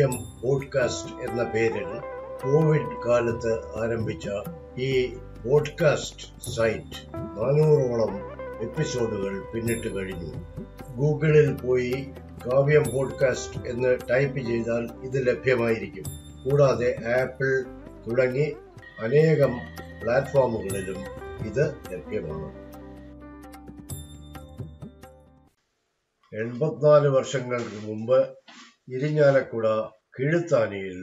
കാവ്യം പോഡ്കാസ്റ്റ് എന്ന പേരിൽ കോവിഡ് കാലത്ത് ആരംഭിച്ച ഈ പോഡ്കാസ്റ്റ് സൈറ്റ് നാനൂറോളം എപ്പിസോഡുകൾ പിന്നിട്ട് കഴിഞ്ഞു. ഗൂഗിളിൽ പോയി കാവ്യം പോഡ്കാസ്റ്റ് എന്ന് ടൈപ്പ് ചെയ്താൽ ഇത് ലഭ്യമായിരിക്കും. കൂടാതെ ആപ്പിൾ തുടങ്ങി അനേകം പ്ലാറ്റ്ഫോമുകളിലും ഇത് ലഭ്യമാണ്. എൺപത്തിനാല് വർഷങ്ങൾക്ക് മുമ്പ് ഇരിഞ്ഞാലക്കുട കിഴുത്താനിയിൽ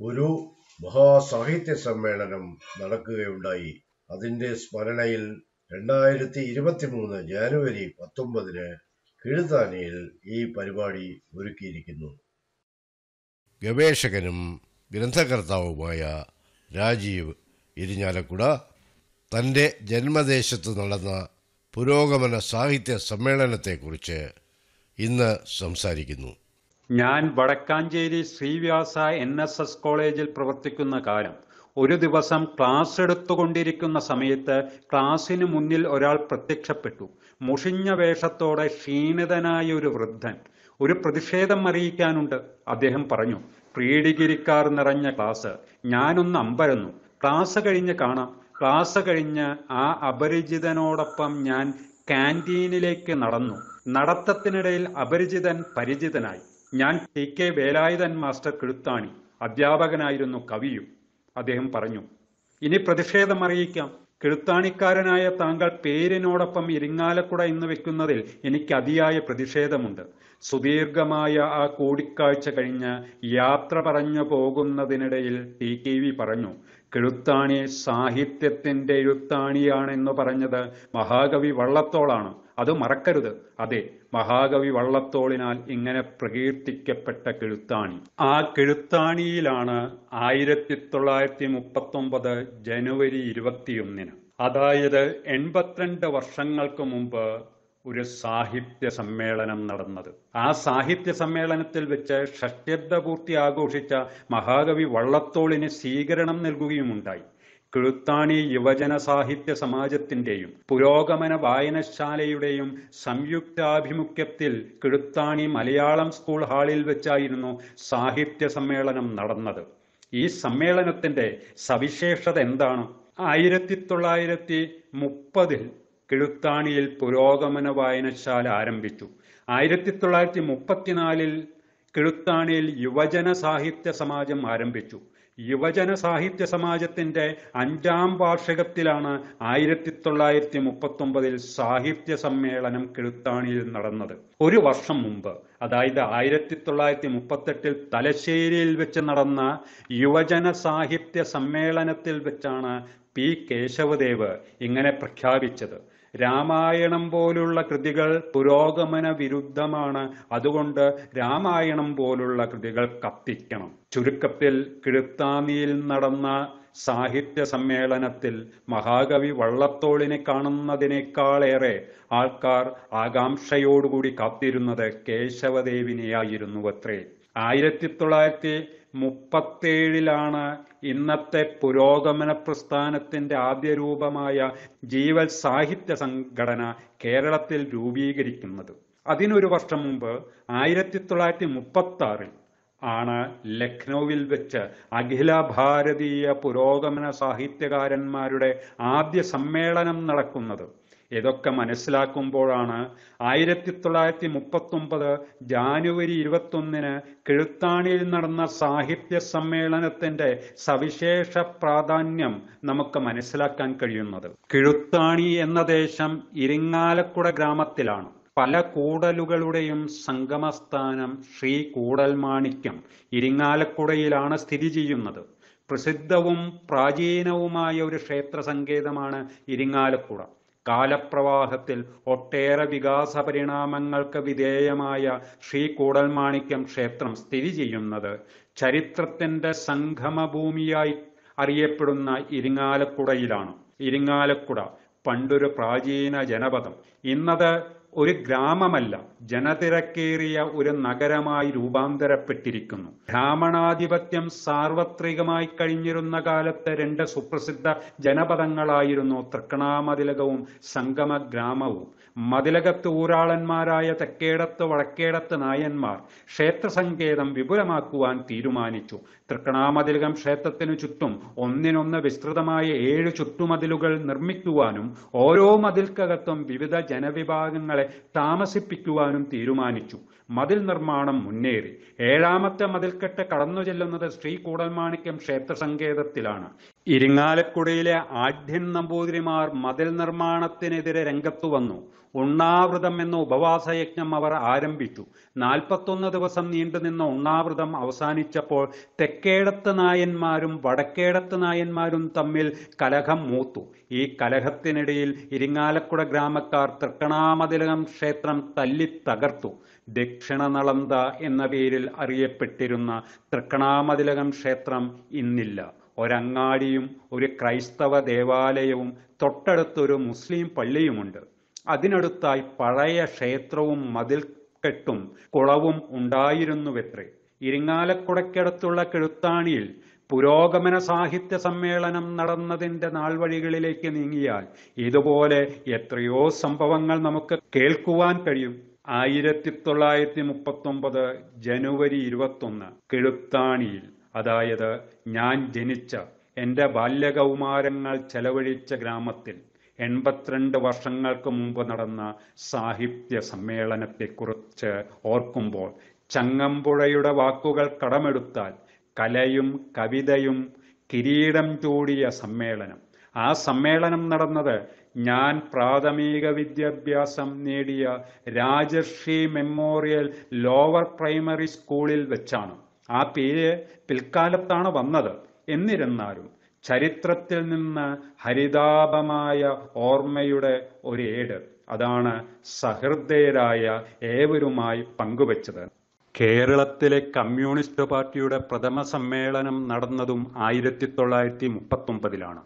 ഒരു മഹാസാഹിത്യ സമ്മേളനം നടക്കുകയുണ്ടായി. അതിന്റെ സ്മരണയിൽ രണ്ടായിരത്തി ഇരുപത്തിമൂന്ന് ജാനുവരി പത്തൊമ്പതിന് കിഴുത്താനിയിൽ ഈ പരിപാടി ഒരുക്കിയിരിക്കുന്നു. ഗവേഷകനും ഗ്രന്ഥകർത്താവുമായ രാജീവ് ഇരിഞ്ഞാലക്കുട തന്റെ ജന്മദേശത്ത് നടന്ന പുരോഗമന സാഹിത്യ സമ്മേളനത്തെക്കുറിച്ച് ഇന്ന് സംസാരിക്കുന്നു. ഞാൻ Vadakkanchery Sreevyasa N S S കോളേജിൽ പ്രവർത്തിക്കുന്ന കാലം ഒരു ദിവസം ക്ലാസ് എടുത്തുകൊണ്ടിരിക്കുന്ന സമയത്ത് ക്ലാസ്സിന് മുന്നിൽ ഒരാൾ പ്രത്യക്ഷപ്പെട്ടു. മുഷിഞ്ഞ വേഷത്തോടെ ക്ഷീണിതനായ ഒരു വൃദ്ധൻ. ഒരു പ്രതിഷേധം അറിയിക്കാനുണ്ട് അദ്ദേഹം പറഞ്ഞു. പ്രീ ഡിഗ്രിക്കാർ നിറഞ്ഞ ക്ലാസ്. ഞാനൊന്ന് അമ്പരന്നു. ക്ലാസ് കഴിഞ്ഞ് കാണാം. ക്ലാസ് കഴിഞ്ഞ് ആ അപരിചിതനോടൊപ്പം ഞാൻ കാന്റീനിലേക്ക് നടന്നു. നടത്തത്തിനിടയിൽ അപരിചിതൻ പരിചിതനായി. ഞാൻ T K Velayudhan master Kizhuthani അധ്യാപകനായിരുന്നു കവിയും. അദ്ദേഹം പറഞ്ഞു ഇനി പ്രതിഷേധം അറിയിക്കാം. കിഴുത്താണിക്കാരനായ താങ്കൾ പേരിനോടൊപ്പം ഇരിങ്ങാലക്കുട എന്ന് വെക്കുന്നതിൽ എനിക്ക് അതിയായ പ്രതിഷേധമുണ്ട്. സുദീർഘമായ ആ കൂടിക്കാഴ്ച കഴിഞ്ഞ് യാത്ര പറഞ്ഞു പോകുന്നതിനിടയിൽ ടി കെ വി പറഞ്ഞു കിഴുത്താണി സാഹിത്യത്തിന്റെ എഴുത്താണിയാണെന്ന് പറഞ്ഞത് മഹാകവി വള്ളത്തോളാണ്. അത് മറക്കരുത്. അതെ മഹാകവി വള്ളത്തോളിനാൽ ഇങ്ങനെ പ്രകീർത്തിക്കപ്പെട്ട കെഴുത്താണി. ആ കെഴുത്താണിയിലാണ് ആയിരത്തി തൊള്ളായിരത്തി മുപ്പത്തൊമ്പത് ജനുവരി ഇരുപത്തിയൊന്നിന്. അതായത് എൺപത്തിരണ്ട് വർഷങ്ങൾക്ക് മുമ്പ് ഒരു സാഹിത്യ സമ്മേളനം നടന്നത്. ആ സാഹിത്യ സമ്മേളനത്തിൽ വെച്ച് ഷഷ്ട്യബ്ദപൂർത്തി ആഘോഷിച്ച മഹാകവി വള്ളത്തോളിന് സ്വീകരണം നൽകുകയുമുണ്ടായി. കിഴുത്താണി യുവജന സാഹിത്യ സമാജത്തിന്റെയും പുരോഗമന വായനശാലയുടെയും സംയുക്താഭിമുഖ്യത്തിൽ കിഴുത്താണി മലയാളം സ്കൂൾ ഹാളിൽ വെച്ചായിരുന്നു സാഹിത്യ സമ്മേളനം നടന്നത്. ഈ സമ്മേളനത്തിന്റെ സവിശേഷത എന്താണ്? ആയിരത്തി തൊള്ളായിരത്തി മുപ്പതിൽ കിഴുത്താണിയിൽ പുരോഗമന വായനശാല ആരംഭിച്ചു. ആയിരത്തി തൊള്ളായിരത്തി മുപ്പത്തിനാലിൽ കിഴുത്താണിയിൽ യുവജന സാഹിത്യ സമാജം ആരംഭിച്ചു. യുവജന സാഹിത്യ സമാജത്തിന്റെ അഞ്ചാം വാർഷികത്തിലാണ് ആയിരത്തി തൊള്ളായിരത്തി മുപ്പത്തൊമ്പതിൽ സാഹിത്യ സമ്മേളനം കിഴുത്താണിയിൽ നടന്നത്. ഒരു വർഷം മുമ്പ് അതായത് ആയിരത്തി തൊള്ളായിരത്തി മുപ്പത്തെട്ടിൽ തലശ്ശേരിയിൽ വെച്ച് നടന്ന യുവജന സാഹിത്യ സമ്മേളനത്തിൽ വെച്ചാണ് പി. കേശവദേവ് ഇങ്ങനെ പ്രഖ്യാപിച്ചത്. രാമായണം പോലുള്ള കൃതികൾ പുരോഗമന വിരുദ്ധമാണ്. അതുകൊണ്ട് രാമായണം പോലുള്ള കൃതികൾ കത്തിക്കണം. ചുരുക്കത്തിൽ കിഴുത്താനിയിൽ നടന്ന സാഹിത്യ സമ്മേളനത്തിൽ മഹാകവി വള്ളത്തോളിനെ കാണുന്നതിനേക്കാളേറെ ആൾക്കാർ ആകാംക്ഷയോടുകൂടി കാത്തിരുന്നത് കേശവദേവിനെയായിരുന്നു അത്രേ ആയിരത്തി തൊള്ളായിരത്തി മുപ്പത്തേഴിലാണ് ഇന്നത്തെ പുരോഗമന പ്രസ്ഥാനത്തിന്റെ ആദ്യ രൂപമായ ജീവൽ സാഹിത്യ സംഘടന കേരളത്തിൽ രൂപീകരിക്കുന്നത്. അതിനൊരു വർഷം മുമ്പ് ആയിരത്തി തൊള്ളായിരത്തി മുപ്പത്തി ആറിൽ ആണ് ലക്നൌവിൽ വെച്ച് അഖില ഭാരതീയ പുരോഗമന സാഹിത്യകാരന്മാരുടെ ആദ്യ സമ്മേളനം നടക്കുന്നത്. ഇതൊക്കെ മനസ്സിലാക്കുമ്പോഴാണ് ആയിരത്തി തൊള്ളായിരത്തി മുപ്പത്തൊമ്പത് ജാനുവരി ഇരുപത്തൊന്നിന് കിഴുത്താണിയിൽ നടന്ന സാഹിത്യ സമ്മേളനത്തിന്റെ സവിശേഷ പ്രാധാന്യം നമുക്ക് മനസ്സിലാക്കാൻ കഴിയുന്നത്. കിഴുത്താണി എന്ന ദേശം ഇരിങ്ങാലക്കുട ഗ്രാമത്തിലാണ്. പല കൂടലുകളുടെയും സംഗമസ്ഥാനം ശ്രീ കൂടൽമാണിക്യം ഇരിങ്ങാലക്കുടയിലാണ് സ്ഥിതി ചെയ്യുന്നത്. പ്രസിദ്ധവും പ്രാചീനവുമായ ഒരു ക്ഷേത്ര സങ്കേതമാണ് ഇരിങ്ങാലക്കുട. കാലപ്രവാഹത്തിൽ ഒട്ടേറെ വികാസ പരിണാമങ്ങൾക്ക് വിധേയമായ ശ്രീ കൂടൽമാണിക്യം ക്ഷേത്രം സ്ഥിതി ചെയ്യുന്നത്. ചരിത്രത്തിന്റെ സംഗമഭൂമിയായി അറിയപ്പെടുന്ന ഇരിങ്ങാലക്കുടയിലാണ്. ഇരിങ്ങാലക്കുട പണ്ടൊരു പ്രാചീന ജനപദം. ഇന്നത് ഒരു ഗ്രാമമല്ല ജനതിരക്കേറിയ ഒരു നഗരമായി രൂപാന്തരപ്പെട്ടിരിക്കുന്നു. ബ്രാഹ്മണാധിപത്യം സാർവത്രികമായി കഴിഞ്ഞിരുന്ന കാലത്തെ രണ്ട് സുപ്രസിദ്ധ ജനപദങ്ങളായിരുന്നു തൃക്കണാമതിലകവും സംഗമ ഗ്രാമവും മതിലകത്ത് ഊരാളന്മാരായ തെക്കേടത്ത് വടക്കേടത്ത് നായന്മാർ ക്ഷേത്രസങ്കേതം വിപുലമാക്കുവാൻ തീരുമാനിച്ചു. തൃക്കണാമതിലകം ക്ഷേത്രത്തിനു ചുറ്റും ഒന്നിനൊന്ന് വിസ്തൃതമായ ഏഴ് ചുറ്റുമതിലുകൾ നിർമ്മിക്കുവാനും ഓരോ മതിൽക്കകത്തും വിവിധ ജനവിഭാഗങ്ങളെ താമസിപ്പിക്കുവാനും തീരുമാനിച്ചു. മതിൽ നിർമ്മാണം മുന്നേറി. ഏഴാമത്തെ മതിൽക്കെട്ട് കടന്നു ചെല്ലുന്നത് ശ്രീ കൂടൽമാണിക്യം ക്ഷേത്ര സങ്കേതത്തിലാണ് ഇരിങ്ങാലക്കുടയിലെ ആഢ്യൻ നമ്പൂതിരിമാർ മതിൽ നിർമ്മാണത്തിനെതിരെ രംഗത്തു വന്നു. ഉണ്ണാവൃതം എന്ന ഉപവാസയജ്ഞം അവർ ആരംഭിച്ചു. നാൽപ്പത്തൊന്ന് ദിവസം നീണ്ടുനിന്ന ഉണ്ണാവൃതം അവസാനിച്ചപ്പോൾ തെക്കേടത്ത് നായന്മാരും വടക്കേടത്ത് നായന്മാരും തമ്മിൽ കലഹം മൂത്തു. ഈ കലഹത്തിനിടയിൽ ഇരിങ്ങാലക്കുട ഗ്രാമക്കാർ തൃക്കണാമതിലകം ക്ഷേത്രം തല്ലിത്തകർത്തു. ദക്ഷിണ നളന്ത എന്ന പേരിൽ അറിയപ്പെട്ടിരുന്ന തൃക്കണാമതിലകം ക്ഷേത്രം ഇന്നില്ല. ഒരങ്ങാടിയും ഒരു ക്രൈസ്തവ ദേവാലയവും തൊട്ടടുത്തൊരു മുസ്ലിം പള്ളിയുമുണ്ട്. അതിനടുത്തായി പഴയ ക്ഷേത്രവും മതിൽക്കെട്ടും കുളവും ഉണ്ടായിരുന്നുവെത്രേ. ഇരിങ്ങാലക്കുടയ്ക്കടുത്തുള്ള കിഴുത്താണിയിൽ പുരോഗമന സാഹിത്യ സമ്മേളനം നടന്നതിന്റെ നാൾവഴികളിലേക്ക് നീങ്ങിയാൽ ഇതുപോലെ എത്രയോ സംഭവങ്ങൾ നമുക്ക് കേൾക്കുവാൻ കഴിയും. ആയിരത്തി തൊള്ളായിരത്തി മുപ്പത്തൊമ്പത് ജനുവരി ഇരുപത്തൊന്ന് കിഴുത്താണിയിൽ. അതായത് ഞാൻ ജനിച്ച എന്റെ ബാല്യകൗമാരങ്ങൾ ചെലവഴിച്ച ഗ്രാമത്തിൽ എൺപത്തിരണ്ട് വർഷങ്ങൾക്ക് മുമ്പ് നടന്ന സാഹിത്യ സമ്മേളനത്തെക്കുറിച്ച് ഓർക്കുമ്പോൾ ചങ്ങമ്പുഴയുടെ വാക്കുകൾ കടമെടുത്താൽ കലയും കവിതയും കിരീടം ചൂടിയ സമ്മേളനം. ആ സമ്മേളനം നടന്നത് ഞാൻ പ്രാഥമിക വിദ്യാഭ്യാസം നേടിയ രാജർഷി മെമ്മോറിയൽ ലോവർ പ്രൈമറി സ്കൂളിൽ വെച്ചാണ്. ആ പേര് പിൽക്കാലത്താണ് വന്നത്. എന്നിരുന്നാലും ചരിത്രത്തിൽ നിന്ന് ഹരിതാപമായ ഓർമ്മയുടെ ഒരു ഏട്. അതാണ് സഹൃദയരായ ഏവരുമായി പങ്കുവച്ചത്. കേരളത്തിലെ കമ്മ്യൂണിസ്റ്റ് പാർട്ടിയുടെ പ്രഥമ സമ്മേളനം നടന്നതും ആയിരത്തി തൊള്ളായിരത്തി മുപ്പത്തൊമ്പതിലാണ്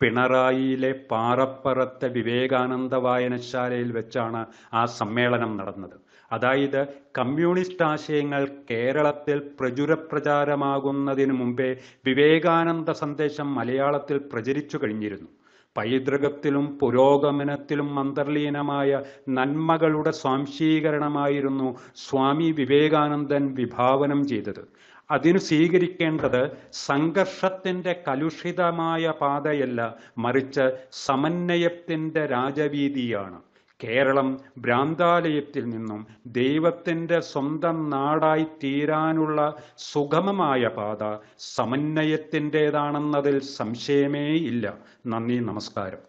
പിണറായിയിലെ പാറപ്പുറത്തെ വിവേകാനന്ദ വായനശാലയിൽ വെച്ചാണ് ആ സമ്മേളനം നടന്നത്. അതായത് കമ്മ്യൂണിസ്റ്റ് ആശയങ്ങൾ കേരളത്തിൽ പ്രചുരപ്രചാരമാകുന്നതിനു മുമ്പേ വിവേകാനന്ദ സന്ദേശം മലയാളത്തിൽ പ്രചരിച്ചു കഴിഞ്ഞിരുന്നു. പൈതൃകത്തിലും പുരോഗമനത്തിലും അന്തർലീനമായ നന്മകളുടെ സ്വാംശീകരണമായിരുന്നു സ്വാമി വിവേകാനന്ദൻ വിഭാവനം ചെയ്തത്. അതിനു സ്വീകരിക്കേണ്ടത് സംഘർഷത്തിന്റെ കലുഷിതമായ പാതയല്ല മറിച്ച് സമന്വയത്തിന്റെ രാജവീതിയാണ്. കേരളം ഭ്രാന്താലയത്തിൽ നിന്നും ദൈവത്തിന്റെ സ്വന്തം നാടായി തീരാനുള്ള സുഗമമായ പാത സമന്വയത്തിന്റെതാണെന്നതിൽ സംശയമേ ഇല്ല. നന്ദി നമസ്കാരം.